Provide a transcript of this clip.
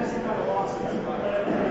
I know